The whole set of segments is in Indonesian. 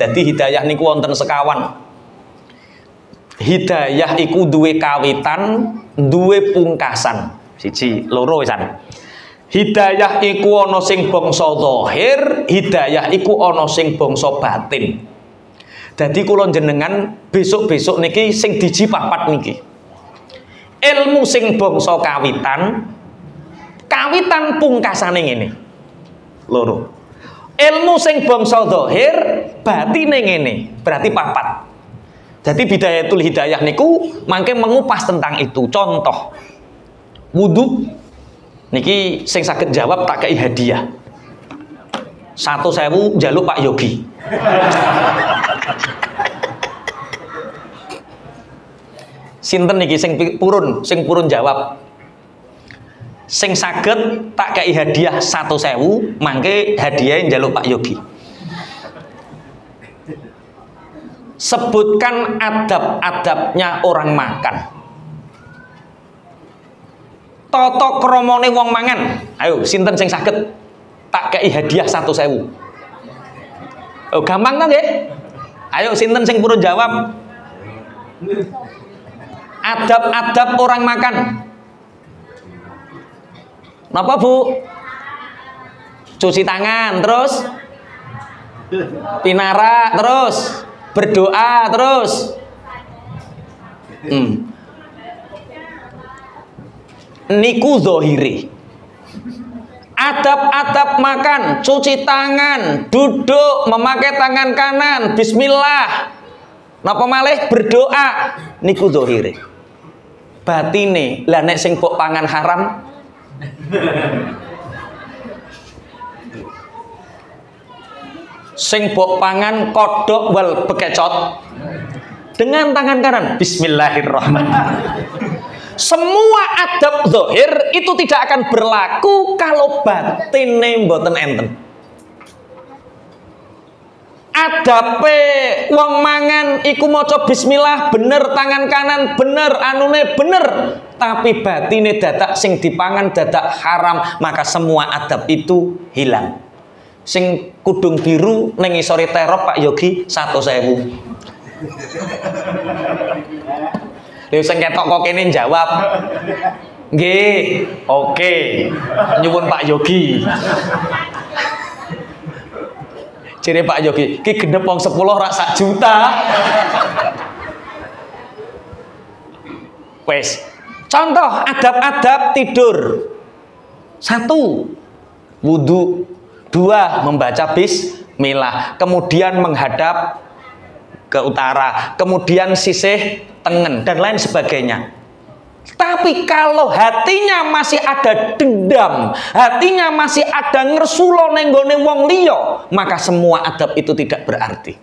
Jadi hidayah niku wonten sekawan. Hidayah iku duwe kawitan, duwe pungkasan. Siji, loro wisan. Hidayah iku ana sing bangsa zahir, hidayah iku ana sing bangsa batin. Dadi kula jenengan besok-besok niki sing diji papat niki. Ilmu sing bangsa kawitan, kawitan pungkasane ngene. Loro. Ilmu sing bangsa zahir, batine ngene. Berarti papat. Jadi bidayatul hidayah niku mangke mengupas tentang itu. Contoh, wudhu niki sing sakit jawab tak kei hadiah. Satu sewu jaluk Pak Yogi. Sinten niki sing purun, sing purun jawab. Sing saged tak kei hadiah satu sewu, mangke hadiah jaluk Pak Yogi. Sebutkan adab-adabnya orang makan. Toto kromone wong mangan. Ayo, sinten sing saged tak kei hadiah satu sewu. Oh, gampang kan ya? Ayo, sinten sing purun jawab. Adab-adab orang makan. Napa bu? Cuci tangan terus? Pinara terus? Berdoa terus? Hmm. niku zohiri. Adab-adab makan cuci tangan duduk memakai tangan kanan bismillah. Napa malih? Berdoa. Niku zohiri. Batine lah nek sing pangan haram sing bok pangan kodok wal bekecot. Dengan tangan kanan. Bismillahirrahmanirrahim. Semua adab zohir itu tidak akan berlaku kalau batin mboten enten adape wong mangan iku maca bismillah bener tangan kanan bener anune bener tapi batine dadak sing dipangan dadak haram maka semua adab itu hilang sing kudung biru neng isore terop Pak Yogi satu sewu Lha sing ketok kok kene jawab. Nggih, oke. Nyuwun Pak Yogi. Ciri Pak Yogi, ki genep wong 10 rak sak juta. Wes. Contoh adab-adab tidur. Satu, wudhu Dua, membaca bismillah. Kemudian menghadap ke utara. Kemudian sisih tengen dan lain sebagainya. Tapi kalau hatinya masih ada dendam, hatinya masih ada ngersulo nenggone wong liya, maka semua adab itu tidak berarti.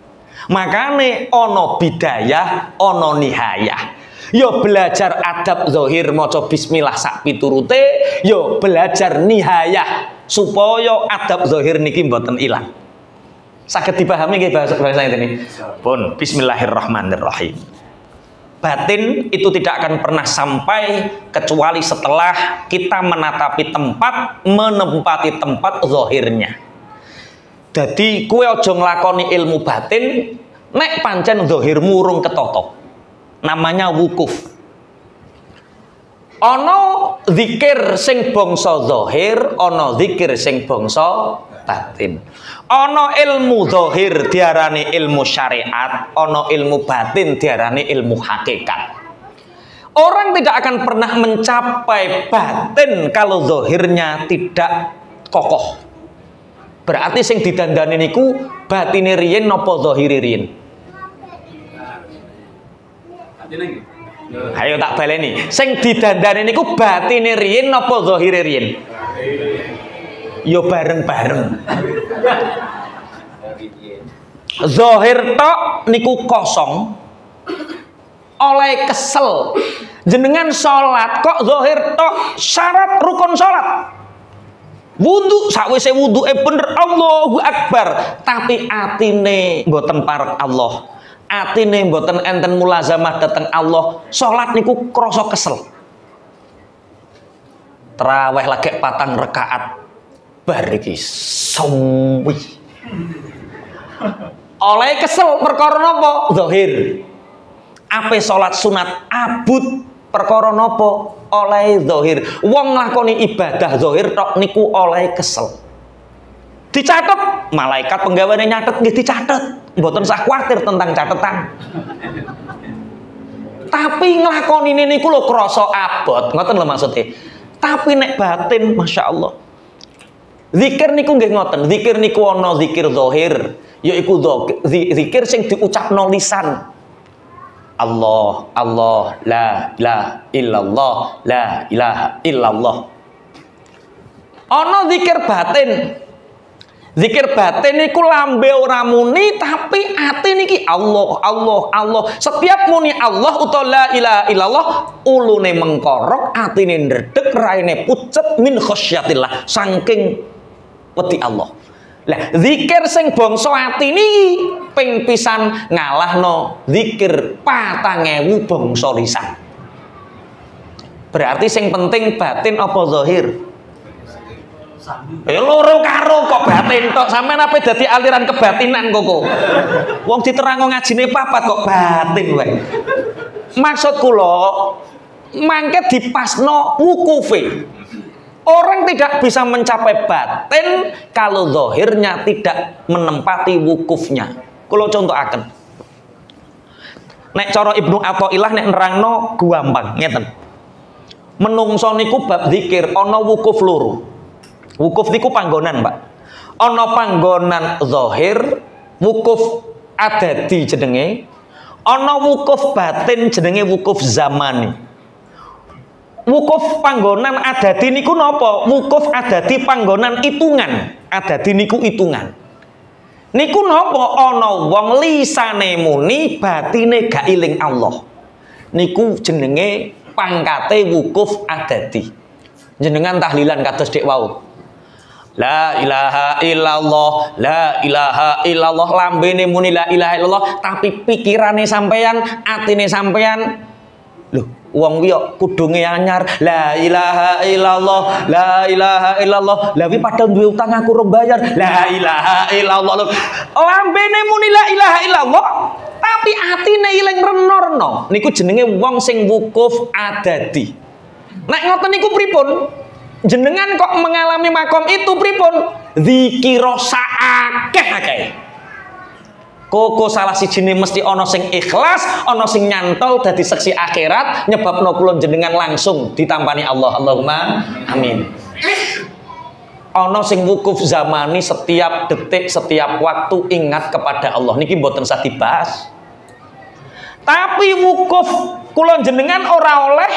Makane ono bidayah, ono nihayah. Yo belajar adab zohir maca bismillah sak piturute, yo belajar nihayah supaya adab zahir niki mboten ilang. Sakit dipahami nggih bahasa bahasa ini? Pun bismillahirrahmanirrahim. Batin itu tidak akan pernah sampai kecuali setelah kita menatapi tempat, menempati tempat zahirnya. Jadi kue ojo nglakoni ilmu batin nek pancen zahir murung ketoto. Namanya wukuf. Ana zikir sing bangsa zahir, ana zikir sing bangsa batin. Ana ilmu zahir diarani ilmu syariat, ana ilmu batin diarani ilmu hakikat. Orang tidak akan pernah mencapai batin kalau zahirnya tidak kokoh. Berarti sing didandani niku batine riyin napa zahire riyin? Ayo tak baleni. Sing didandani niku batine riyin napa zahire riyin? Yo bareng-bareng. Zahir tok niku kosong. Oleh kesel. Jenengan salat kok zahir tok syarat rukun salat. Wudhu sakwise wuduke bener Allahu Akbar, tapi atine mboten parek Allah atine mboten enten mulazamah dateng Allah salat niku krasa kesel terawih lagi patang rekaat bar iki. Oleh kesel perkara napa? Zahir. Ape salat sunat abut? Perkara napa? Oleh zahir. Wong nglakoni ibadah zahir tok niku oleh kesel. Dicatat malaikat penggaweane nyatet nggih dicatet. Mboten usah kuatir tentang catatan. Tapi nglakoni niku lho krasa abot. Ngoten lho maksudnya. Tapi nek batin Masya Allah zikir niku nggih ngoten. Zikir niku ana zikir zahir yaiku zikir sing diucapno lisan. Allah Allah la ilaha illallah la ilaha illallah. Ana zikir batin. Zikir batin niku lambe ora muni tapi ati niki Allah Allah Allah. Setiap muni Allah utawa la ilaha illallah ulune mengkorok, atine ndredeg, raine pucet min khosyatillah saking wedi Allah. Lah zikir sing bangsa ati niki ping pisan ngalahno zikir 4000 bangsa lisan. Berarti sing penting batin apa zahir? Eh loro karo kok batin tok. Sampeyan apa dadi aliran kebatinan kok. Wong diterango ngajine papat kok batin wae. Maksud kula mangke dipasno wukufe. Orang tidak bisa mencapai batin kalau zahirnya tidak menempati wukufnya. Kalau contoh akan. Nek cara Ibnu Athaillah nek nerangno gampang, ngeten. Menungso niku bab zikir ana wukuf loro. Wukuf niku panggonan, Pak. Ana panggonan zahir, wukuf adadi jenenge. Ana wukuf batin jenenge wukuf zamani. Wukuf panggonan adadi niku napa? Wukuf adadi panggonan itungan. Adadi niku itungan. Niku napa ana wong lisane muni batine gak iling Allah. Niku jenenge pangkate wukuf adadi. Jenengan tahlilan kados dek wau. La ilaha illallah, la ilaha illallah lambene muni la ilaha illallah tapi pikirane sampean, atine sampean lho wong kuwi kudunge anyar. La ilaha illallah la ilaha illallah. La wi padahal duwe utang aku rong bayar. La ilaha illallah. Lambene muni la ilaha illallah tapi atine ilang renorno. Niku jenenge wong sing wukuf adadi. Nek ngoten niku pripun? Jenengan kok mengalami makom itu pripun? Zikira saakeh akeh Koko salah si jini mesti ono sing ikhlas, ono sing nyantol dari seksi akhirat, nyebab kulon jenengan langsung ditampani Allah. Allahumma amin. Ono sing wukuf zamani setiap detik, setiap waktu ingat kepada Allah. Niki mboten usah dibahas. Tapi wukuf kulon jenengan ora oleh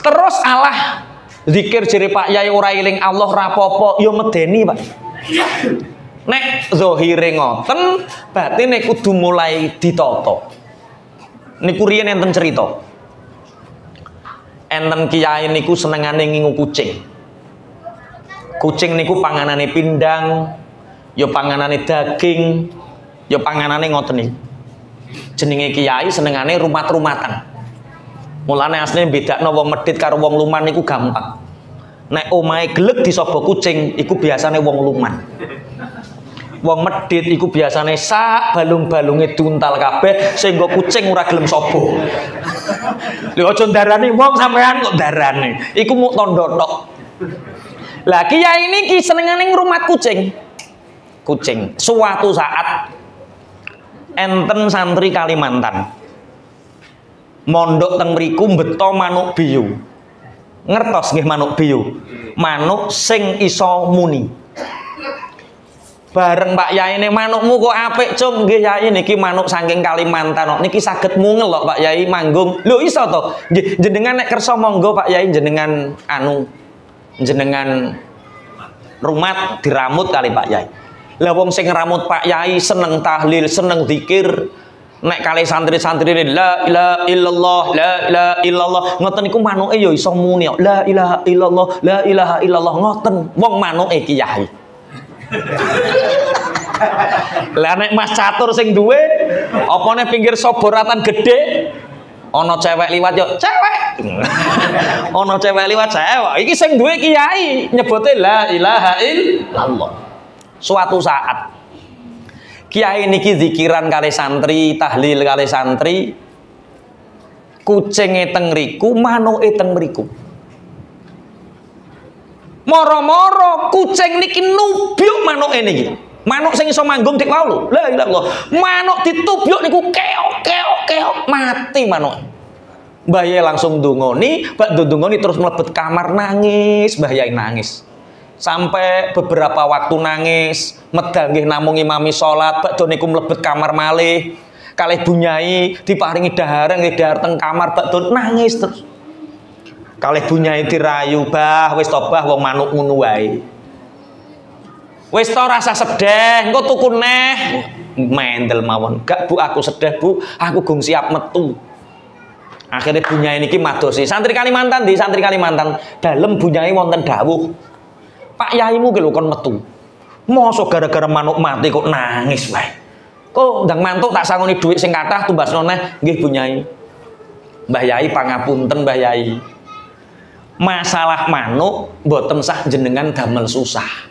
terus Allah Zikir jere Pak Yai ora Allah rapopo yo ya medeni, Pak. Nek zahire ngoten, batine kudu mulai ditata. Niku riyen enten cerita. Enten kiai niku senengane ngingu kucing. Kucing niku panganane pindang, ya panganane daging, ya panganane ngoten niku. Jenenge kiai senengane rumat-rumatan. Mulane asline bedakno wong medit karo wong luman niku gampang. Nek omahe gelek disobo kucing iku biasane wong luman. Wong medit iku biasane sak balung-balunge duntal kabeh sehingga kucing ora gelem sobo. Lha aja ndarani wong sampean kok darane. Iku muk tondo tok. Lah kiai ini ki senengane ngrumat kucing. Kucing. Suatu saat enten santri Kalimantan mondok teng mriku beto manuk biyu. Ngertos nggih manuk biyu. Manuk sing iso muni. Bareng Pak Yai ini manukmu kok apik cung nggih Yai niki manuk saking Kalimantan niki saged mungel kok Pak Yai manggung. Lho iso to? Jenengan nek kersa monggo Pak Yai jenengan anu jenengan rumat diramut kali Pak Yai. Lah wong sing ngeramut Pak Yai seneng tahlil, seneng zikir, nek kali santri-santri la ilaha illallah la ilaha illallah ngoten niku manuke ya iso muni la ilaha illallah la ilaha illallah ngoten wong manuke kiai lah nek Mas Catur sing duwe opone pinggir soboratan gede ana cewek liwat yo cewek ana cewek liwat cewek iki sing duwe kiai nyebute la ilaha illallah suatu saat Kiai niki zikiran kali santri, tahlil kali santri. Kucinge teng mriku, manuke teng mriku. Moro-moro kucing niki nubyuk manuke niki. Manuk sing iso manggung dik wau lho. La ilaha illallah. Manuk ditubyuk niku keok keok keok mati manuk. Mbah langsung dungoni, Mbak dungoni terus mlebet kamar nangis, Mbah nangis sampai beberapa waktu nangis medal nggih namung imami salat bakdo niku mlebet kamar malih kalih bunyai diparingi dahar nggih dahar teng kamar bakdo nangis terus kalih bunyai dirayu bah wis to bah wong manuk ngono wae wis to rasa sedeh engko tuku neh mendel mawon gak bu aku sedih bu aku gung siap metu akhirnya bunyai niki madosi santri Kalimantan di santri Kalimantan dalam bunyai wonten dawuh Pak Yaimu ki kon metu. Mosok gara-gara manuk mati kok nangis wae. Kok ndang mantuk tak sangoni dhuwit sing kathah tumbas noneh nggih Bu Nyai. Mbah Yai pangapunten Mbah Yai. Masalah manuk mboten sah jenengan damel susah.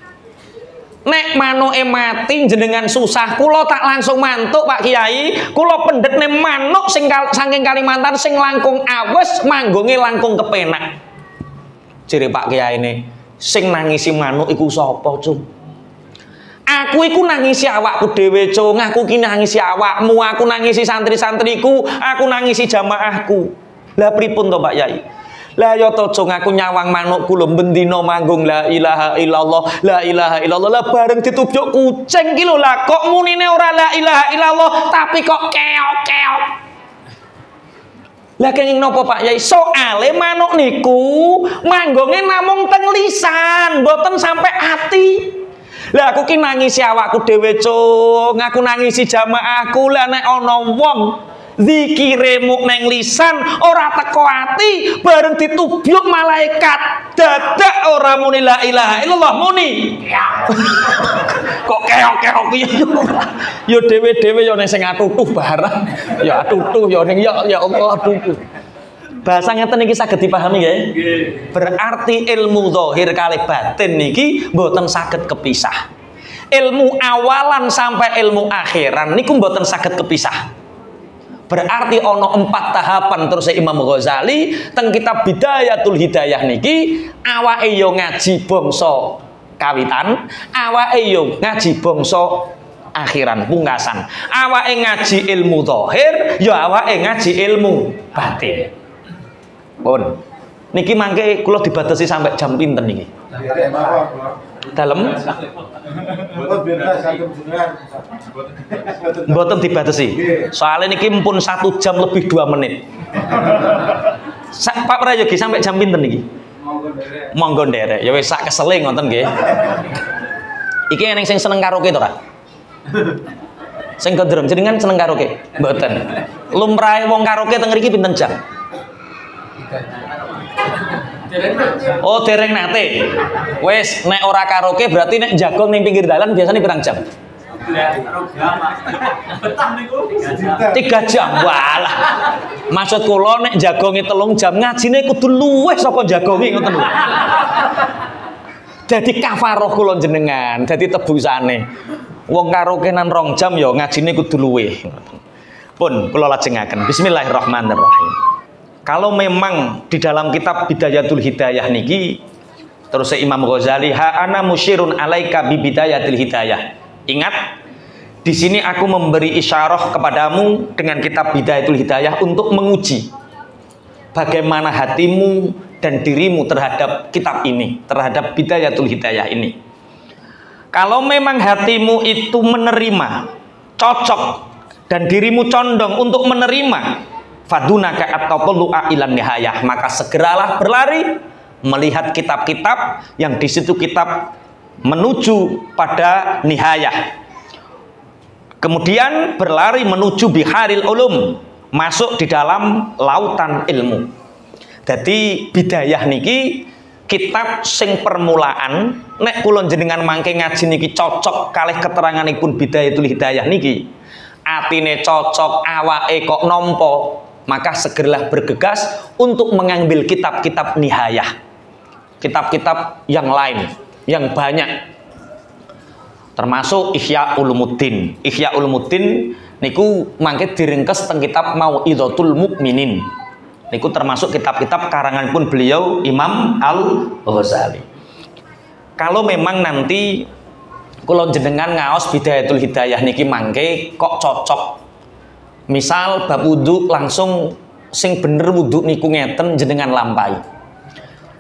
Nek manuke mati jenengan susah, kula tak langsung mantuk Pak Kiai, kula pendhetne manuk sing saking Kalimantan sing langkung awes manggonge langkung kepenak. Ciri Pak Kiai ini sing nangisi manuk iku sapa cung? Aku iku nangisi awakku dhewe cung. Aku ki nangisi awakmu aku nangisi santri-santriku aku nangisi jamaahku. Lah pripun to Pak Yai lah ya to cung aku nyawang manukku lho bendina manggung la ilaha illallah la ilaha illallah lah bareng ditubyuk kucing ki lho lah kok munine ora la ilaha illallah tapi kok keok-keok lah kenging nopo Pak Yai? Soale manuk niku manggonge namung teng lisan, mboten sampai hati. Lah aku ki nangisi awakku dhewe, Cung. Aku nangisi jamaahku lah nek ana wong zikire muk neng lisan ora teko ati bareng ditubyuk malaikat dadak ora muni la ilaha illallah muni kok keok-keok piye yo dhewe-dhewe yo ning sing atutuh barang ya atutuh yo ning ya ya Allah atutuh Bahasa ngeten niki saged dipahami nggih. Berarti ilmu zahir kali batin niki mboten saged kepisah. Ilmu awalan sampai ilmu akhiran niku mboten saged kepisah. Berarti ono empat tahapan terus Imam Ghazali teng kitab Bidayatul Hidayah niki awake yo ngaji bangsa kawitan, awake yo ngaji bangsa akhiran pungkasan. Awake ngaji ilmu zahir, yo awake ngaji ilmu batin. Pun. Niki mangke kula dibatasi sampai jam pinten niki? Dalam Mboten dibatasi. Soalnya niki pun satu jam lebih dua menit. Pak Prayogi sampai jam pinten niki? Monggo nderek. Ya wis sak kesele ngoten nggih. Iki eneng sing seneng karaoke to, Kak? Sing kendrem jenengan seneng karaoke? Mboten. Lumrahe wong karaoke teng mriki pinten jam? Oh, dereng nate. Wes, nek ora karaoke berarti nek jagong ning pinggir dalan biasanya pirang jam? Tiga jam, walah. Maksud kula nek jagongi telung jam ngajine kudu luwih saka jagongi ngoten lho. Jadi kafaroh kula jenengan, jadi tebusane. Wong karaoke nan rong jam ya ngajine kudu luwih. Pun kula lajengaken. Bismillahirrahmanirrahim. Kalau memang di dalam kitab Bidayatul Hidayah niki terus Imam Ghazali ha ana musyirun alaika bi bidayatil hidayah. Ingat di sini aku memberi isyarah kepadamu dengan kitab Bidayatul Hidayah untuk menguji bagaimana hatimu dan dirimu terhadap kitab ini, terhadap Bidayatul Hidayah ini. Kalau memang hatimu itu menerima, cocok dan dirimu condong untuk menerima fadunaka atau pelu'a ilan nihayah. Maka segeralah berlari melihat kitab-kitab yang di situ kitab menuju pada nihayah. Kemudian berlari menuju biharil ulum masuk di dalam lautan ilmu. Jadi bidayah niki kitab sing permulaan nek kulon jenengan mangke ngaji niki cocok kalih keteranganipun bidayatul hidayah niki. Atine cocok awake kok nompo maka segeralah bergegas untuk mengambil kitab-kitab nihayah kitab-kitab yang lain yang banyak termasuk Ihya Ulumuddin. Ihya Ulumuddin niku mangke diringkes teng kitab Mauidhatul Mukminin. Niku termasuk kitab-kitab karangan pun beliau Imam Al Ghazali. Kalau memang nanti kalau jenengan ngaos bidayatul hidayah niki mangke kok cocok. Misal bab wudhu langsung sing bener wudhu niku ngeten jenengan lampai.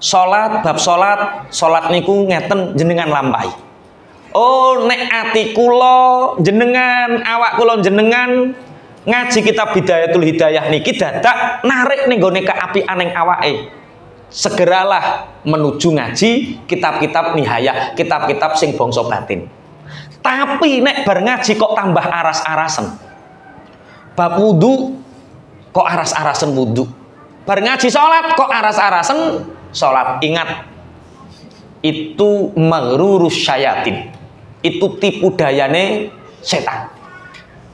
Salat bab salat, salat niku ngeten jenengan lampai. Oh nek ati kula jenengan awak kula jenengan ngaji kitab Bidayatul Hidayah niki dadak narik ning gone kaapian ning awake. Segeralah menuju ngaji kitab-kitab nihaya, kitab-kitab sing bangsa batin. Tapi nek bar ngaji kok tambah aras-arasen. Bab wudu kok aras-arasen wudu. Bar ngaji salat kok aras-arasen salat. Ingat itu maghrurus syayatin. Itu tipu dayane setan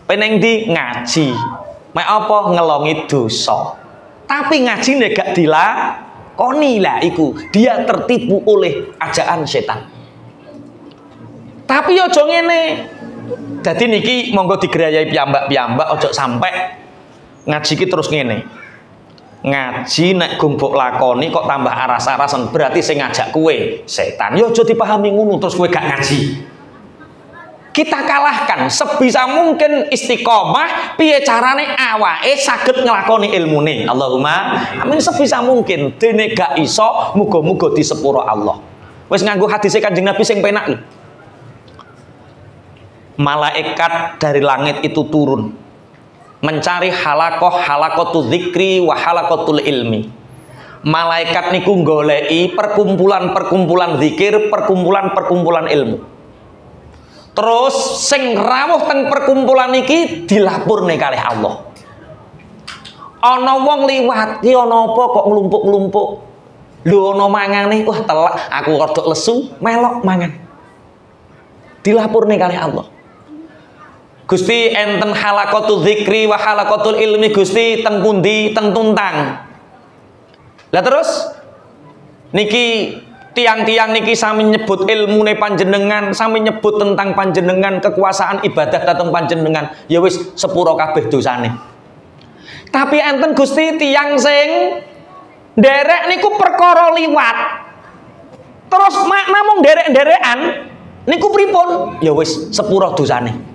peneng di ngaji mek apa ngelongi dosa tapi ngaji gak dilakoni lah iku dia tertipu oleh ajaan setan tapi ojo ngene jadi niki monggo digerayai piyambak-piyambak ojo sampai ngaji ki terus ngene. Ngaji nek gumpuk lakoni kok tambah aras-arasan berarti saya ngajak kue setan. Yo ojo dipahami ngono terus kue gak ngaji. Kita kalahkan sebisa mungkin istiqomah piye carane awake saged nglakoni ilmune. Allahumma amin. Sebisa mungkin dene gak iso muga-muga disepuro Allah. Wis nganggo hadis Kanjeng Nabi sing penak lho malaikat dari langit itu turun mencari halakoh halakotu zikri wa halakotul ilmi malaikat niku golei perkumpulan-perkumpulan zikir perkumpulan-perkumpulan ilmu Terus sing rawuh teng perkumpulan iki dilapurne kalih Allah. Ana wong liwat, ki ana apa kok nglumpuk-nglumpuk. Lho ana mangane, wah telak, aku rada lesu, melok mangan. Dilapurne kalih Allah. Gusti enten halaqatul zikri wa halaqatul ilmi. Gusti teng pundi teng tuntang. Lah terus? Niki tiang-tiang niki sami nyebut ilmu ne panjenengan sami nyebut tentang panjenengan kekuasaan ibadah datang panjenengan. Ya wis sepuro kabeh dosane. Tapi enten Gusti tiang sing derek niku perkara liwat. Terus mak namung derek-derekan niku pripun? Ya wis sepuro dosane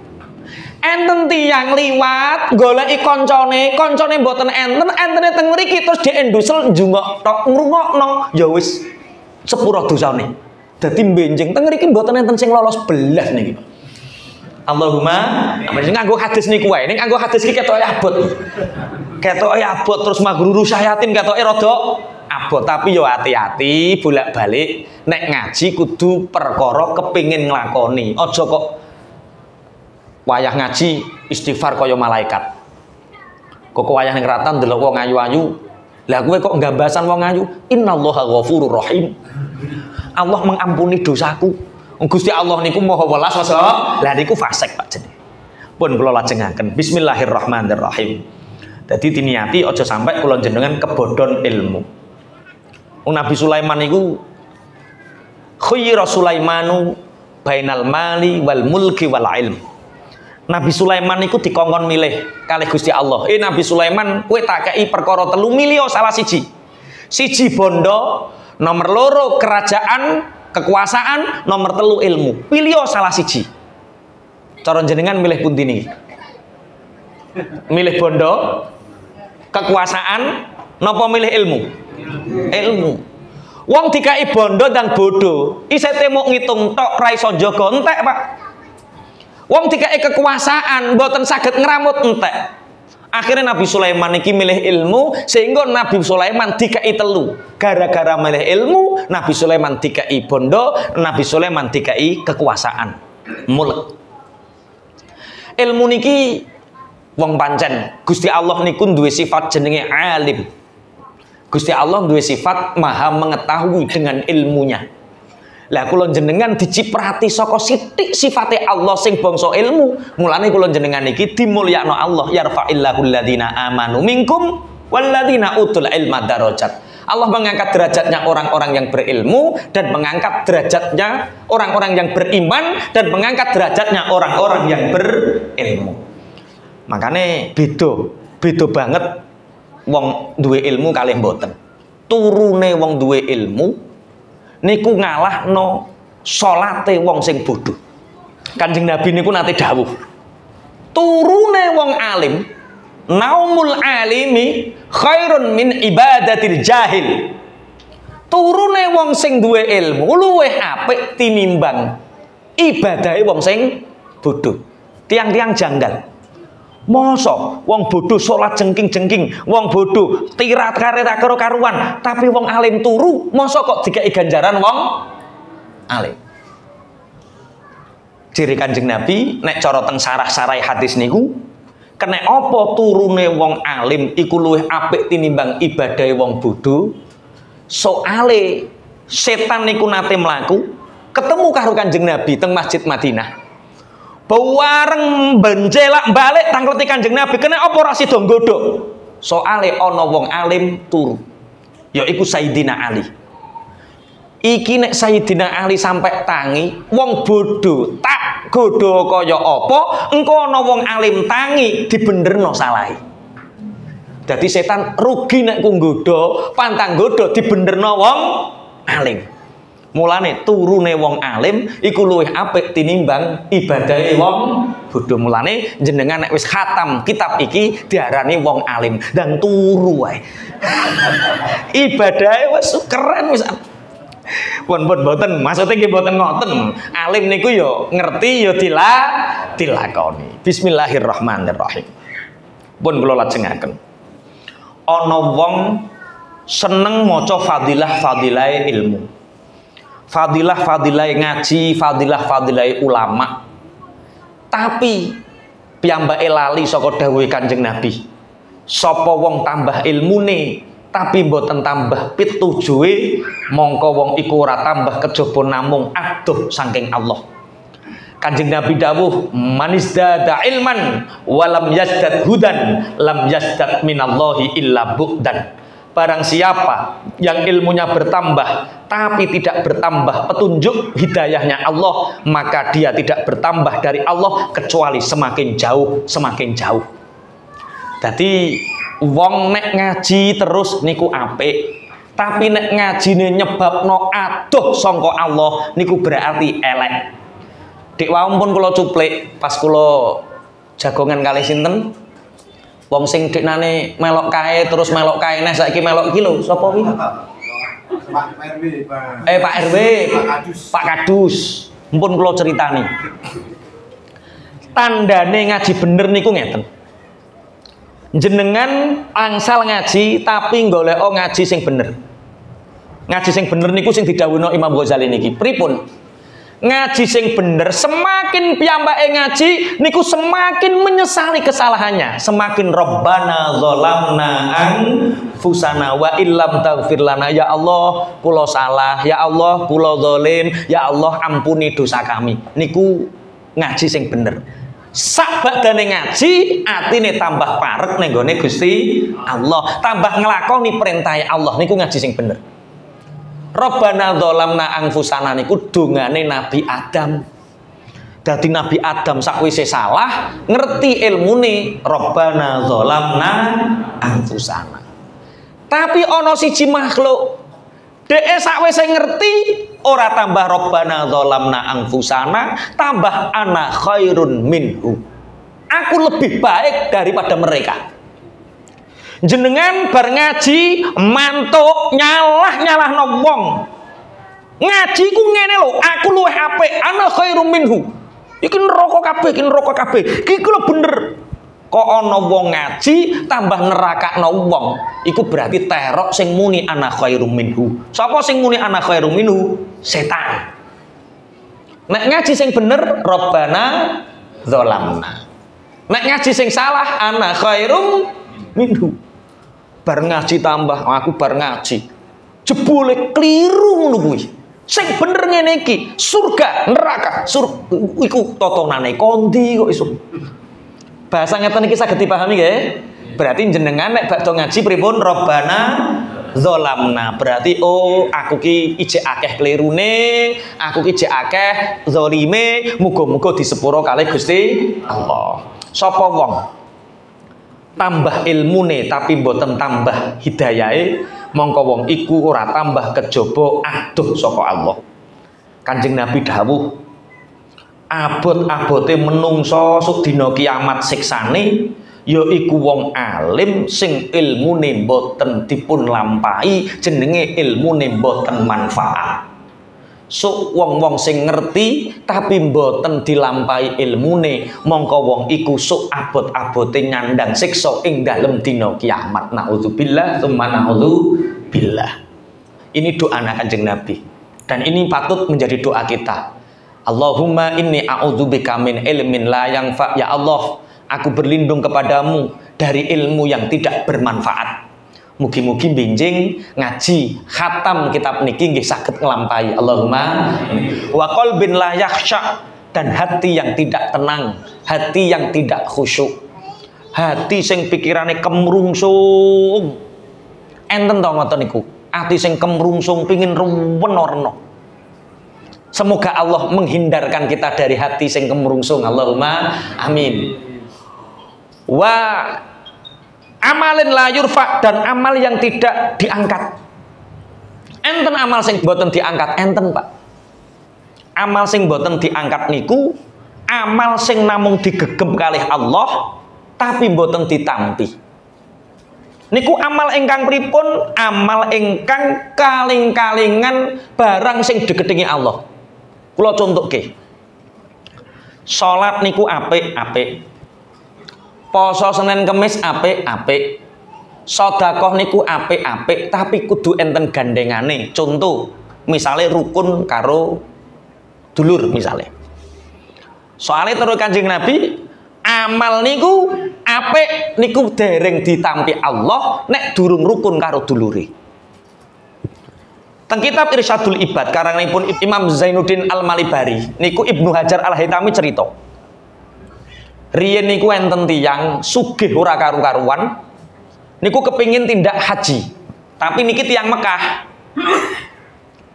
enten tiang liwat goleki koncone koncone mboten enten entene teng mriki terus diendusel njungok tok ngrungokno ya wis sepuro dosane. Dadi benjing teng mriki mboten enten sing lolos belas niki. Allahumma amin nganggo hadis niku wae. Ning nganggo hadis iki ketoke abot. Ketoke abot terus magruru syayatin ketoke rada abot tapi yo hati-hati bolak-balik nek ngaji kudu perkara kepingin nglakoni. Aja kok wayah ngaji istighfar kaya malaikat. Kok wayah ning ratan delok wong ayu-ayu lah gue kok gambasan wong ayu? Innallaha ghafurur rahim. Allah mengampuni dosaku. Gusti Allah niku maha welas masa. Lah niku fasik Pak jenenge. Pun kula lajengaken. Bismillahirrahmanirrahim. Jadi diniati aja sampai kula jenengan kebodon ilmu. Nabi Sulaiman niku khuyira Sulaimanu bainal mali wal mulki wal ilm. Nabi Sulaiman itu dikongkon milih kali Gusti Allah. Eh Nabi Sulaiman kue tak kei perkara telu milih salah siji. Siji bondo, nomor loro kerajaan, kekuasaan, nomor telu ilmu. Pilih salah siji. Cara jenengan milih pun ini. Milih bondo, kekuasaan, nopo milih ilmu? Ilmu. Wong dikai bondo dan bodoh, isih temu ngitung tok ra iso jaga entek, Pak. Wong dikai kekuasaan, boten saged ngeramut entek. Akhirnya Nabi Sulaiman iki milih ilmu sehingga Nabi Sulaiman dikai telu. Gara-gara milih ilmu, Nabi Sulaiman dikai bondo, Nabi Sulaiman dikai kekuasaan. Mulek. Ilmu niki wong pancen Gusti Allah niku duwe sifat jenenge alim. Gusti Allah duwe sifat maha mengetahui dengan ilmunya. Lah kula jenengan diciprati saka sithik sifate Allah sing bangsa ilmu. Mulane kula jenengan iki dimulyakno Allah yarfa'illahu alladziina amanu minkum walladzina utul ilma darajat. Allah mengangkat derajatnya orang-orang yang berilmu dan mengangkat derajatnya orang-orang yang beriman dan mengangkat derajatnya orang-orang yang berilmu. Makanya beda, beda banget wong duwe ilmu kali mboten. Turune wong duwe ilmu niku ngalah no salate wong sing bodoh. Kanjeng Nabi niku nate dawuh. Turune wong alim naumul alimi khairun min ibadatil jahil turune wong sing duwe ilmu luweh apik tinimbang ibadahe wong sing bodoh tiang-tiang janggal Mosok wong bodoh sholat jengking-jengking, wong bodoh tirat karet karo karuan, tapi wong alim turu, mosok kok dikai ganjaran wong alim. Ciri Kanjeng Nabi nek cara teng sarah-sarai hadis niku kena apa turune wong alim iku luwih apik tinimbang ibadahe wong bodho soale setan niku nate mlaku ketemu karo Kanjeng Nabi teng Masjid Madinah Bawareng bencelak balik tangkleti Kanjeng Nabi kena apa ora sida nggodhok soale ana wong alim turu yaiku Sayyidina Ali Iki nek Sayyidina Ali sampai tangi, wong bodoh tak godo kaya apa, engko ana wong alim tangi dibenderno salahe. Dadi setan rugi nek ku nggodha, pantang nggodha dibenderno wong alim. Mulane turune wong alim iku luwih apik tinimbang ibadahe wong bodho. Mulane jenengan nek wis khatam kitab iki diarani wong alim. Dan turu wae. ibadahe wis keren wis pun pun boten. Maksudnya nggih boten ngoten. Alim niku yo ngerti yo dila dilakoni. Bismillahirrahmanirrahim. Pun kula lajengaken. Ana wong seneng maca fadilah-fadilah ilmu fadilah-fadilah ngaji fadilah-fadilah ulama. Tapi piyambake lali saka dawuhe Kanjeng Nabi. Sapa wong tambah ilmune tapi mboten tambah pitujuhe mongko wong iku ora tambah kejaba namung adoh saking Allah. Kanjeng Nabi dawuh manisdada ilman walam yazdad hudan lam yazdad minallahi illa bu'dan barang siapa yang ilmunya bertambah tapi tidak bertambah petunjuk hidayahnya Allah maka dia tidak bertambah dari Allah kecuali semakin jauh semakin jauh. Jadi wong nek ngaji terus niku apik. Tapi nek ngajine nyebabno adoh sangka Allah niku berarti elek. Wau pun kula cuplik pas kula jagongan kali sinten wong sing diknane melok kae terus melok kae neh saiki melok iki lho sapa kuwi? Pak RW Pak. Eh Pak RW Pak Kadus. Pak Kadus. Mpun kula ceritani tandane ngaji bener niku ngeten. Jenengan angsal ngaji tapi golek ngaji sing bener. Ngaji sing bener niku sing didhawuhno Imam Ghazali niki. Pripun ngaji sing bener semakin piyambake ngaji niku semakin menyesali kesalahannya. Semakin robbana zalamna anfusana wa illam taghfir lana. Ya Allah kula salah. Ya Allah kula zalim. Ya Allah ampuni dosa kami. Niku ngaji sing bener. Sak badane ngaji atine tambah parek ning gone Gusti Allah. Tambah nglakoni perintah Allah. Niku ngaji sing bener Rabbana dzalamna anfusana niku dongane Nabi Adam Dadi Nabi Adam sakwise salah ngerti ilmune Rabbana dzalamna anfusana tapi ana siji makhluk Dek sakwise ngerti ora tambah robbana dzalamna anfusana, tambah ana khairun minhu. Aku lebih baik daripada mereka. Jenengan bar ngaji mantuk nyalah-nyalah wong. Ngaji ku ngene lho, aku luwih apik, ana khairun minhu. Iki neraka kabeh, iki neraka kabeh. Iki lho bener. Kok ana wong ngaji tambah nerakakno wong? Iku berarti terok sing muni ana khairum minhu. Sapa sing muni ana khairum minhu? Setan. Nek ngaji sing bener robbana zalamna nek ngaji sing salah ana khairum minhu bar ngaji tambah aku bar ngaji. Jebule kliru ngono kuwi. Sing bener ngene iki surga neraka. Sur iku totonane. Kondi kok iso? Bahasa ngeten iki saged dipahami nggih? Berarti jenengan nek bakdo ngaji pripun? Robbana zolamna. Berarti oh aku ki ijek akeh kelirune aku ki ijek akeh zolime muga-muga disepuro kali Gusti Allah. Sapa wong tambah ilmune tapi mboten tambah hidayahe mongko wong iku ora tambah kejaba aduh saka Allah. Kanjeng Nabi dawuh abot-abote menungso sudina kiamat siksane ya iku wong alim sing ilmune boten dipun lampahi jenenge ilmune boten manfaat so wong-wong sing ngerti tapi boten dilampahi ilmune mongko wong iku sok abot-abote nyandang siksa ing dalem dina kiamat. Naudzubillah tsumma naudzubillah. Ini doa anak kanjeng Nabi. Dan ini patut menjadi doa kita. Allahumma inni a'udzubika min ilmin la yanfa. Ya Allah aku berlindung kepadamu dari ilmu yang tidak bermanfaat Mugi-mugi binjing ngaji khatam kitab niki nggih saged nglampahi. Allahumma wa qalbin la yakhsha dan hati yang tidak tenang hati yang tidak khusyuk. Hati sing pikirane kemrungsung. Enten to ngoten niku? Hati sing kemrungsung pingin ruwen-reno Semoga Allah menghindarkan kita dari hati sing kemrungsung. Allahumma amin. Wa amalin la yurfa dan amal yang tidak diangkat. Enten amal sing boten diangkat, enten Pak. Amal sing boten diangkat niku amal sing namung digegem kalih Allah tapi boten ditampi. Niku amal ingkang pripun? Amal ingkang kaling-kalingan barang sing digedhengi Allah. Kula contohke. Salat niku apik-apik. Poso Senin Kemis apik-apik. Sedekah niku apik-apik tapi kudu enten gandengane. Contoh, misalnya rukun karo dulur misalnya. Soalnya terus Kanjeng Nabi amal niku apik niku dereng ditampi Allah nek durung rukun karo dulure. Teng kitab Irsyadul Ibad pun Imam Zainuddin Al-Malibari niku Ibnu Hajar Al-Haitami cerita. Riyen niku enten tiyang sugih ora karu-karuan niku kepingin tindak haji. Tapi niki tiang Mekah.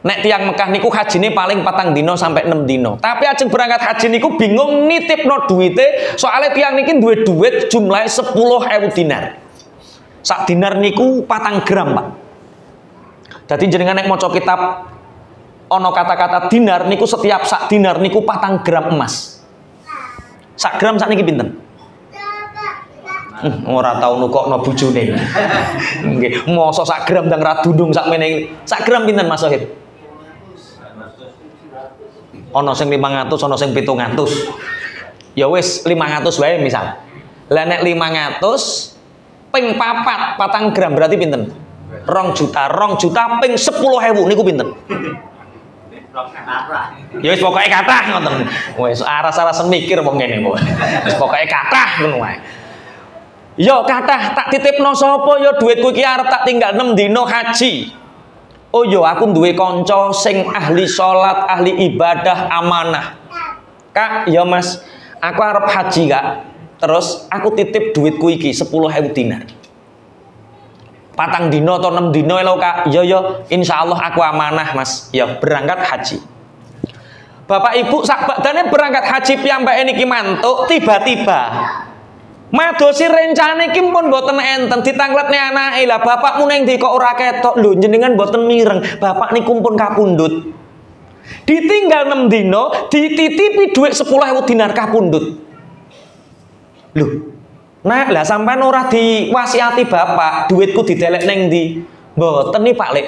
Nek tiang Mekah niku hajine paling patang dino sampai enam dino. Tapi ajeng berangkat haji niku bingung nitip no duite soalnya tiang niki duit duit jumlahnya sepuluh ewu dinar. Sak dinar niku patang gram pak. Jadi jenengan nek maca kitab ono kata-kata dinar niku setiap sak dinar niku patang gram emas. Sak gram sak niki pinten? Hmm, ora tau nukokno bojone. Nggih, mosok sak gram ndang ra dundung sak meneh. Sak gram pinten Mas Sohib? Ono sing 500, ono sing 700. Ya wis 500 wae misal. Lah nek 500 ping papat patang gram berarti pinten? rong juta rong juta ping sepuluh hewu niku pinten Ya wis pokoke kathah ngoten. Wis aras-arasen mikir wong ngene kok. Wis pokoke kathah ngono wae. Ya kathah tak titipno sapa ya duitku iki arep tak tinggal 6 dina haji. Oh yo ya, aku duwe kanca sing ahli salat, ahli ibadah, amanah. Kak, ya Mas, aku arep haji, Kak. Terus aku titip duitku iki 10.000 dinar patang dino atau enam dino lo kak? Yo yo insya Allah aku amanah mas. Yo berangkat haji. Bapak ibu sak badane berangkat haji piyambak ini kimantuk tiba-tiba. Madosi rencane iki pun boten enten ditangletne anake. Lah bapakmu ning ndi kok ora ketok? Lho jenengan boten mireng. Bapak niku pun kapundut ditinggal 6 dino dititipi duit 10.000 dinar kapundut lho Nah, lah sampai ora diwasiati bapak, duitku didelek neng di. Mboten nih Pak Lek.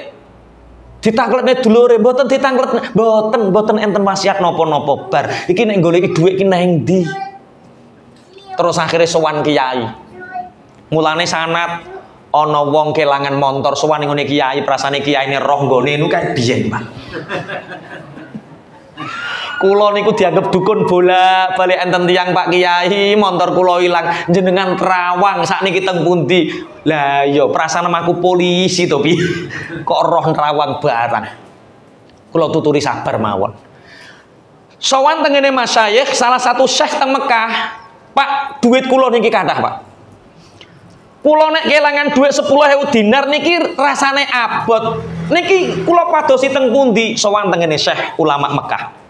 Ditangkletne dulure mboten ditangklet mboten mboten enten wasiat nopo-nopo bar. Iki nek goleki duit ki nang ndi? Terus akhirnya sowan kiai. Mulane sanat ana wong kelangan motor sowan ngene kiai, prasane ini roh nggone niku kae biyen, Pak. Kulo niku dianggap dukun bola balik enten tiang Pak Kiai motor kulo hilang jenengan terawang saat niki teng pundi lah yo iya, perasaan aku polisi to kok roh terawang barang kulo tuturi sabar mawon sowan tengene Mas Syekh salah satu syekh teng Mekah Pak duit kulo niki kathah Pak Kula nek kelangan dhuwit 10.000 dinar niki rasane abot. Niki kula padosi teng pundi? Sowan tengene Syekh ulama Mekah.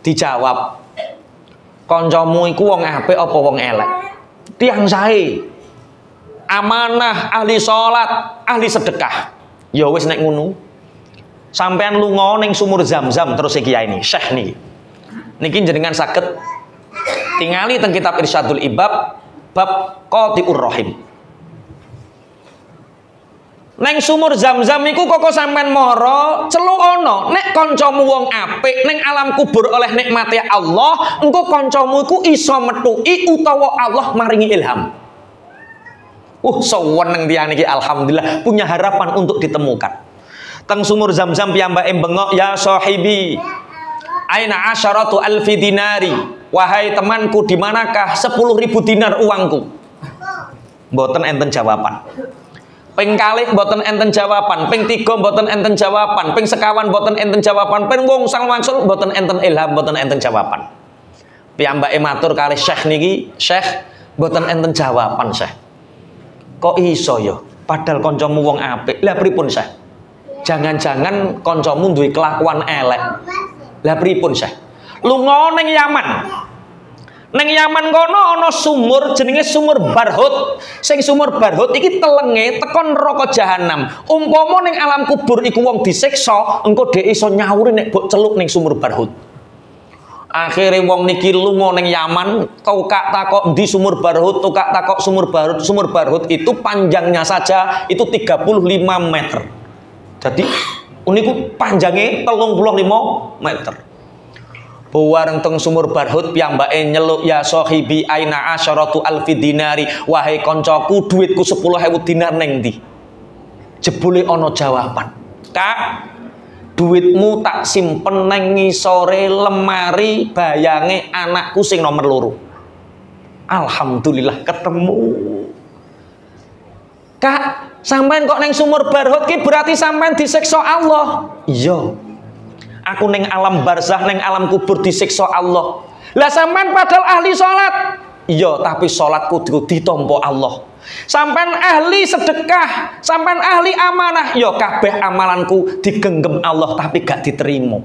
Dijawab, "Kancamu iku wong apik apa wong elek?" Tiang sae. Amanah, ahli salat, ahli sedekah. Ya wis nek ngono. Sampean lunga ning sumur Zam-Zam terus iki ini, Syekh niki. Niki jenengan saged tingali teng kitab Irsyadul Ibab bab Qati'ur Rahim. Neng sumur zam-zam iku kok sampean moro celu ono nek kancamu wong apik neng alam kubur oleh nikmati Allah engko kancamu iku iso metuki utawa Allah maringi ilham. Uh seneng tiyang iki alhamdulillah punya harapan untuk ditemukan. Teng sumur zam-zam piyambake bengok ya sahibi. Aina asyaratu alfi dinari. Wahai temanku di manakah 10.000 dinar uangku? Mboten enten jawaban. Ping kalih mboten enten jawaban, ping tiga mboten enten jawaban, ping sekawan mboten enten jawaban, ping wong sang wangsul mboten enten ilham, mboten enten jawaban. Piyambake matur kalih Syekh niki, Syekh mboten enten jawaban, Syekh. Kok iso ya? Padahal kancamu wong apik. Lah pripun, Syekh? Jangan-jangan kancamu duwe kelakuan elek. Lah pripun, Syekh? Lunga ning Yaman. Neng Yaman kono ana sumur jenenge sumur Barhut. Sing sumur Barhut iki telenge tekon neraka jahanam. Umpama ning alam kubur iku wong disiksa, engko dhek iso nyawuri nek mbok celuk ning sumur Barhut. Akhirnya wong niki lunga ning Yaman, tukak takok di sumur Barhut, tukak takok sumur Barhut. Sumur Barhut itu panjangnya saja itu 35 meter. Jadi uniku panjangnya 35 meter. Buwareng teng sumur barhut piyambake nyeluk ya sahibi aina asyaratu alfi dinari? Wahai koncoku duitku 10.000 dinar neng ndi? Jebule ana jawaban. Kak duitmu tak simpen neng ngisore lemari bayange anakku sing nomor loro. Alhamdulillah ketemu. Kak sampean kok neng sumur barhut ki berarti sampean disiksa Allah? Iya Aku neng alam barzah, neng alam kubur disiksa Allah. Lah sampean padahal ahli salat. Iya, tapi salatku ditompo Allah. Sampean ahli sedekah, sampean ahli amanah, yo ya kabeh amalanku digenggam Allah tapi gak diterima.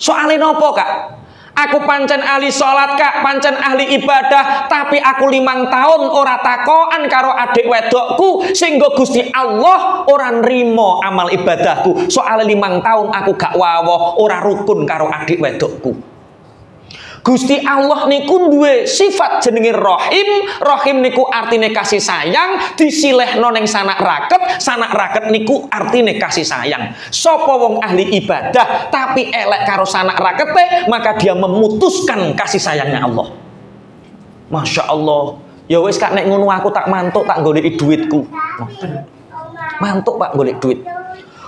Soalnya nopo kak? Aku pancen ahli sholat kak, pancen ahli ibadah, tapi aku limang tahun ora takoan karo adik wedokku, sehingga gusti Allah ora nrimo amal ibadahku. Soalnya limang tahun aku gak wawo, ora rukun karo adik wedokku. Gusti Allah niku duwe sifat jenenge Rahim. Rahim niku artine kasih sayang, disilehno ning sanak raket, sanak raket niku artine kasih sayang. Sapa wong ahli ibadah tapi elek karo sanak rakete, maka dia memutuskan kasih sayangnya Allah. Masya Allah. Ya wis kak nek ngono aku tak mantuk tak golek duitku. Mantuk Pak golek duit.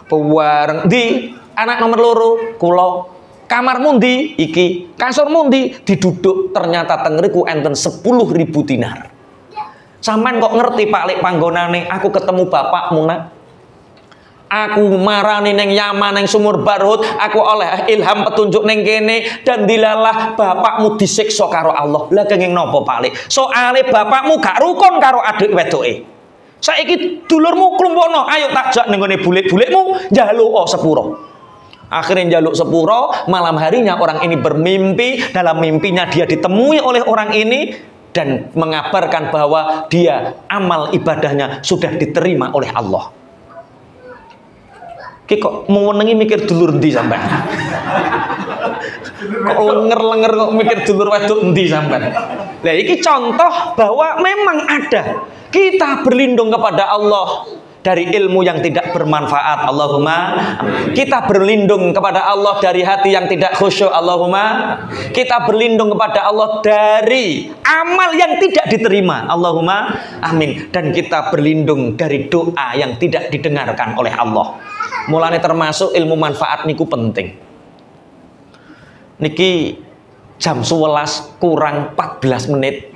Pewareng di anak nomor loro kula kamar mundi iki. Kasur mundi diduduk. Ternyata tengeriku enten sepuluh ribu dinar. Sampean kok ngerti Pak Lek panggonane? Aku ketemu bapak Muna aku marani neng Yaman neng sumur Barhut. Aku oleh ilham petunjuk neng kene dan dilalah bapakmu disiksa karo Allah. Lah kenging nopo Pak Lek? Soale bapakmu gak rukun karo adik wedoke. Saiki dulurmu klumpukno. Ayo tak jak ning bulik-bulikmu njaluk oh sepuro Akhirnya jaluk sepuro, malam harinya orang ini bermimpi, dalam mimpinya dia ditemui oleh orang ini dan mengabarkan bahwa dia amal ibadahnya sudah diterima oleh Allah. Ki kok mengenangi mikir dulur endi sampean? kok lenger-lenger kok mikir dulur wedok endi sampean? Lah iki contoh bahwa memang ada kita berlindung kepada Allah dari ilmu yang tidak bermanfaat Allahumma. Kita berlindung kepada Allah dari hati yang tidak khusyuk Allahumma. Kita berlindung kepada Allah dari amal yang tidak diterima Allahumma. Amin. Dan kita berlindung dari doa yang tidak didengarkan oleh Allah. Mulanya termasuk ilmu manfaat niku penting. Niki jam 11 kurang 14 menit.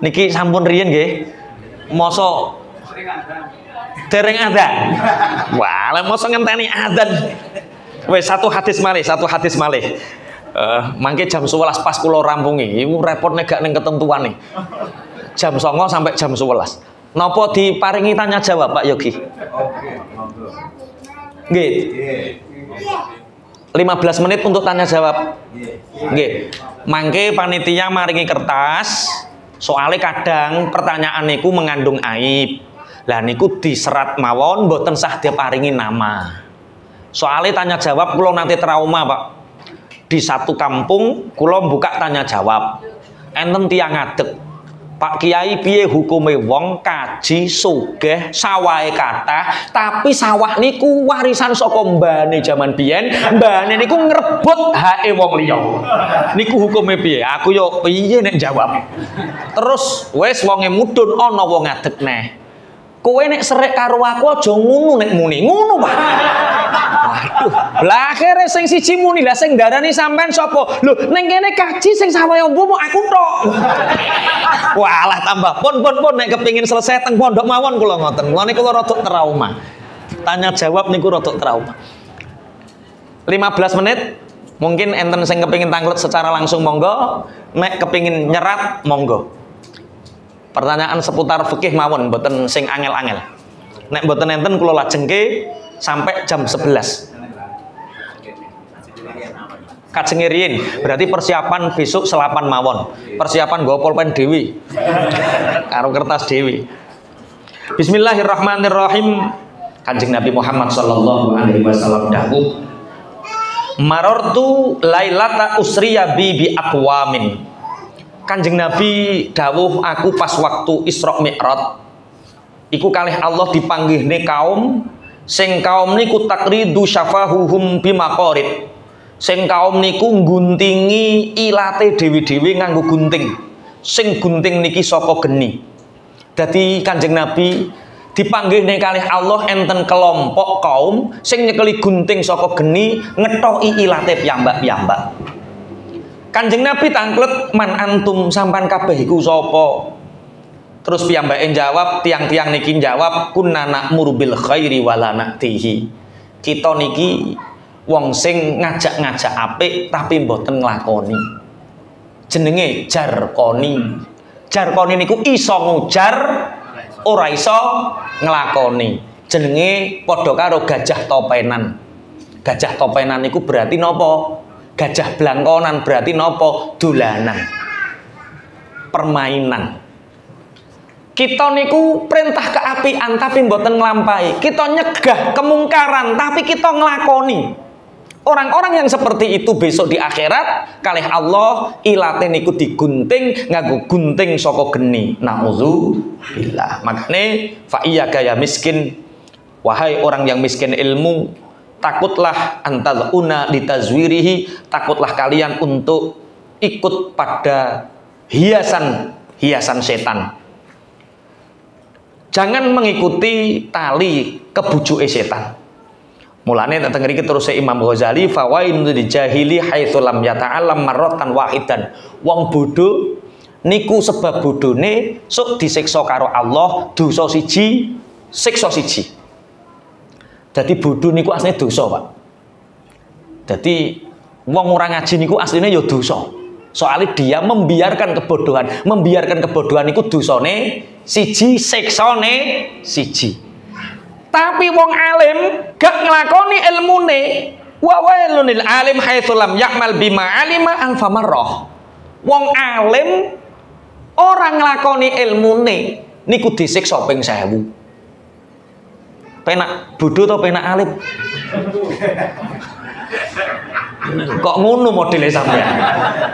Niki sampun riyen nggih moso dereng adzan. Wah, moso ngenteni adzan. Wes satu hadis malih, satu hadis malih. Uh, mangke jam 11 pas kula rampungi. Iku repot nek gak ning ketentuan nih. Jam 09 sampai jam 11. Napa diparingi tanya jawab Pak Yogi? Oke, Nggih. 15 menit untuk tanya jawab. Nggih. Mangke panitia maringi kertas. Soalnya kadang pertanyaan niku mengandung aib. Lah niku diserat mawon mboten sah diparingi nama. Soalnya tanya jawab kula nanti trauma, Pak di satu kampung kula buka tanya jawab enten tiang ngadeg Pak Kiai piye hukume wong kaji sugih sawahe kata tapi sawah niku warisan saka mbane jaman biyen. Mbane niku ngrebut hake wong liya. Niku hukume piye? Aku yo piye nek jawab? Terus wis wonge mudhun ana wong ngadeg neh. Kowe nek serik karo aku aja ngono nek muni. Ngono Pak lah akhirnya sing siji muni lah sing darani sampean sapa? Lho, ning kene kaji sing sawaya mbuh aku tok. Walah tambah pun pun pun nek kepengin selesai teng pondok mawon kula ngoten. Mulane kula rada trauma. Tanya jawab niku rada trauma. 15 menit mungkin enten sing kepengin tanglet secara langsung monggo, nek kepengin nyerat monggo. Pertanyaan seputar fikih mawon mboten sing angel-angel. Nek mboten enten kula lajengke sampai jam 11 kacengirin berarti persiapan besok selapan mawon. Persiapan gue polpen dewi. Karo kertas dewi. Bismillahirrahmanirrahim. Kanjeng Nabi Muhammad Sallallahu Alaihi Wasallam dahulu Marortu lailata usriya bi bi akwamin Kanjeng Nabi dawuh aku pas waktu Isra Mi'raj iku kalih Allah dipanggihne kaum sing kaum niku takridu syafahuhum bimaqarid sing kaum niku guntingi ilate dewi-dewi nganggo gunting. Sing gunting niki saka geni. Dadi kanjeng nabi dipanggil nih kali Allah enten kelompok kaum sing nyekeli gunting saka geni ngetoki ilate piyambak-piyambak. Kanjeng Nabi tangklet man antum sampan kabeh iku Terus piyambake jawab, tiang-tiang niki jawab kunna na'muru bil khairi wala na'tihi. Kita niki wong sing ngajak-ngajak apik tapi mboten nglakoni. Jenenge jarkoni. Jarkoni niku iso ngujar ora iso nglakoni. Jenenge padha karo gajah topenan. Gajah topenan niku berarti nopo? Gajah blangkonan berarti nopo? Dolanan. Permainan kita niku perintah keapian tapi mboten nglampahi. Kita nyegah kemungkaran tapi kita nglakoni. Orang-orang yang seperti itu besok di akhirat kalih Allah ilate niku digunting nganggo gunting saka geni. Nauzubillah. Makane fa iyyaka ya miskin wahai orang yang miskin ilmu takutlah una ditazwirihi takutlah kalian untuk ikut pada hiasan hiasan setan Jangan mengikuti tali kebujuke setan. Mulane tentang ngriki terus Imam Ghazali fawain jahili haitsu lam yata'allam marratan wahidan. Wong bodoh niku sebab bodone sok disiksa karo Allah dosa siji siksa siji. Jadi bodoh niku aslinya dosa, Pak. Jadi wong ora ngaji niku aslinya ya dosa. Soalnya dia membiarkan kebodohan, membiarkan kebodohan itu dosane siji, seksone siji. Tapi wong alim gak ngelakoni ilmune, wa wailunil alim haitsu lam yakmal bima alima alfa marrah. Wong alim orang ngelakoni ilmune niku disiksa ping 1000. Penak bodoh atau penak alim? Kok ngono modele sampean?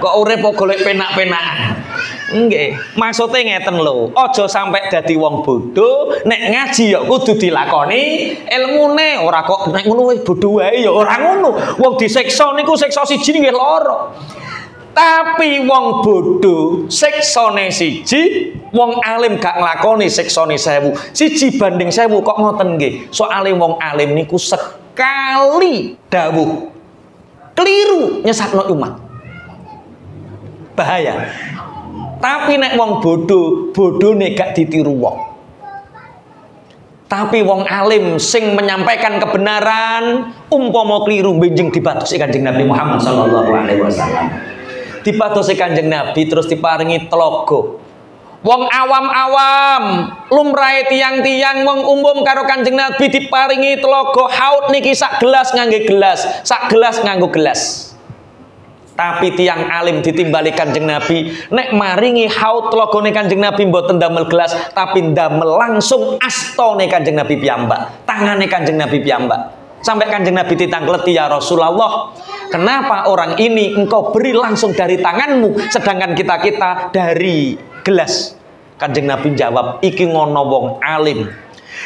Kok urip kok golek penak-penakan? Nggih, maksude ngeten lho. Aja sampai dadi wong bodoh, nek ngaji ya kudu dilakoni ilmune, ora kok nek ngono wis bodho wae ya ora ngono. Wong disiksa niku siksa siji nggih lara. Tapi wong bodoh siksane siji, wong alim gak nglakoni siksane sewu. Siji banding sewu kok ngoten nggih. Soale wong alim niku sekali dawuh keliru nyesatno umat bahaya tapi nek wong bodoh nek gak ditiru wong Tapi wong alim sing menyampaikan kebenaran umpama keliru benjing dibatusi Kanjeng Nabi Muhammad sallallahu alaihi wasallam. Dibatusi Kanjeng Nabi terus diparingi telogo. Wong awam-awam, lumrahe tiang-tiang wong umum karo Kanjeng Nabi diparingi telogo haut niki sak gelas ngangge gelas, sak gelas nganggo gelas. Tapi tiang alim ditimbali kanjeng Nabi, nek maringi haut logone kanjeng Nabi mboten damel gelas, tapi damel langsung astone kanjeng Nabi piyambak, tangane kanjeng Nabi piyambak. Sampai kanjeng Nabi ditangkleti ya Rasulullah, kenapa orang ini engkau beri langsung dari tanganmu, sedangkan kita kita dari gelas. Kanjeng Nabi jawab, iki ngono wong alim,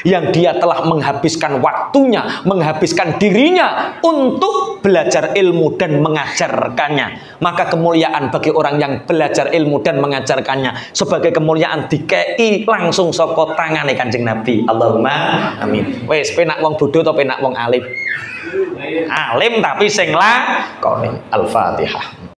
yang dia telah menghabiskan waktunya, menghabiskan dirinya untuk belajar ilmu dan mengajarkannya. Maka kemuliaan bagi orang yang belajar ilmu dan mengajarkannya sebagai kemuliaan dikei langsung soko tangan Kanjeng Nabi. Allahumma amin. Wes penak wong bodoh atau penak wong alim? Alim tapi sing lah Al-Fatihah.